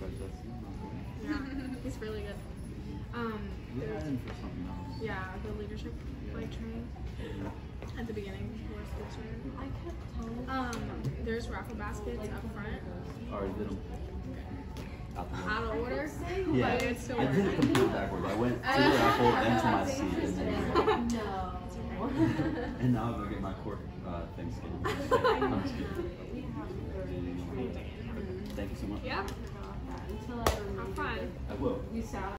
Yeah, he's really good. Um, We there's, had him for something else. yeah, the leadership like training at the beginning before school started. I kept telling Um, there's raffle baskets up front, Already did them. Out the door. out of order. Yeah, but it's still I did it working. completely backwards. I went to the raffle, and to my seat, and then no. and now I'm gonna get my court uh, thing scheduled. I'm just kidding. Thank you so much. Yeah, Until I have fun. I will. You sat